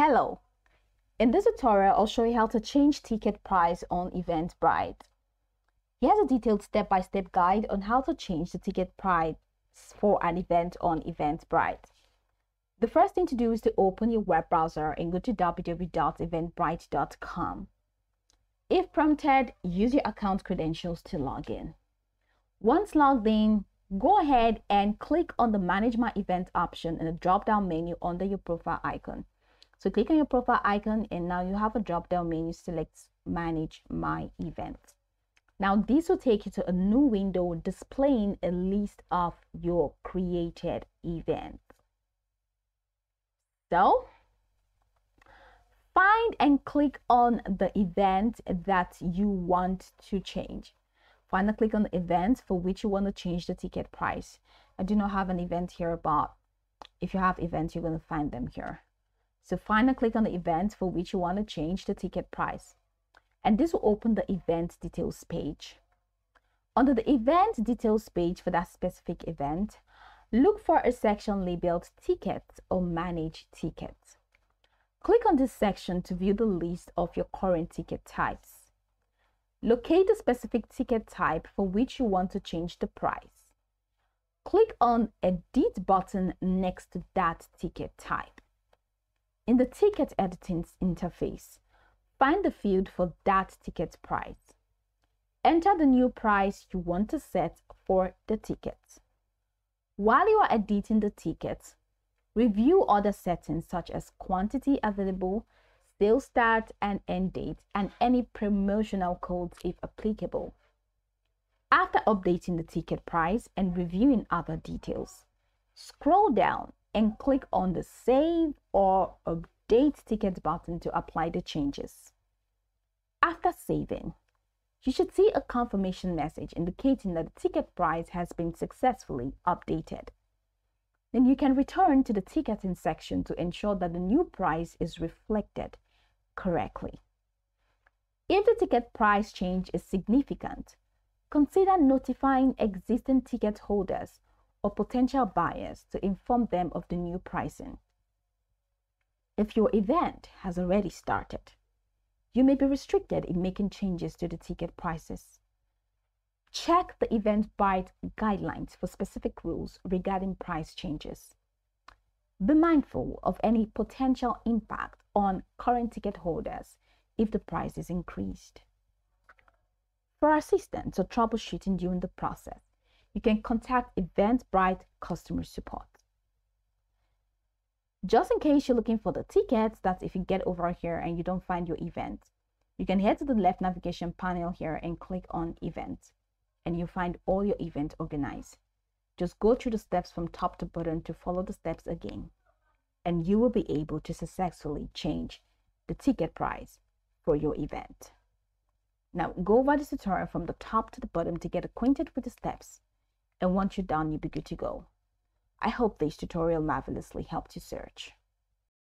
Hello! In this tutorial, I'll show you how to change ticket price on Eventbrite. Here's a detailed step-by-step -step guide on how to change the ticket price for an event on Eventbrite. The first thing to do is to open your web browser and go to www.eventbrite.com. If prompted, use your account credentials to log in. Once logged in, go ahead and click on the Manage My Event option in the drop-down menu under your profile icon. So click on your profile icon and now you have a drop down menu, select manage my events. Now this will take you to a new window displaying a list of your created events. So find and click on the event that you want to change. Find and click on the event for which you want to change the ticket price. I do not have an event here, but if you have events, you're going to find them here. So and click on the event for which you want to change the ticket price. And this will open the event details page. Under the event details page for that specific event, look for a section labeled tickets or manage tickets. Click on this section to view the list of your current ticket types. Locate the specific ticket type for which you want to change the price. Click on Edit button next to that ticket type. In the ticket editing interface, find the field for that ticket price. Enter the new price you want to set for the ticket. While you are editing the ticket, review other settings such as quantity available, sale start and end date, and any promotional codes if applicable. After updating the ticket price and reviewing other details, scroll down and click on the Save or Update Ticket button to apply the changes. After saving, you should see a confirmation message indicating that the ticket price has been successfully updated. Then you can return to the ticketing section to ensure that the new price is reflected correctly. If the ticket price change is significant, consider notifying existing ticket holders or potential buyers to inform them of the new pricing. If your event has already started, you may be restricted in making changes to the ticket prices. Check the event Eventbrite guidelines for specific rules regarding price changes. Be mindful of any potential impact on current ticket holders if the price is increased. For assistance or troubleshooting during the process, you can contact Eventbrite customer support. Just in case you're looking for the tickets, that's if you get over here and you don't find your event, you can head to the left navigation panel here and click on event and you'll find all your event organized. Just go through the steps from top to bottom to follow the steps again and you will be able to successfully change the ticket price for your event. Now go over this tutorial from the top to the bottom to get acquainted with the steps and once you're done, you'll be good to go. I hope this tutorial marvelously helped you search.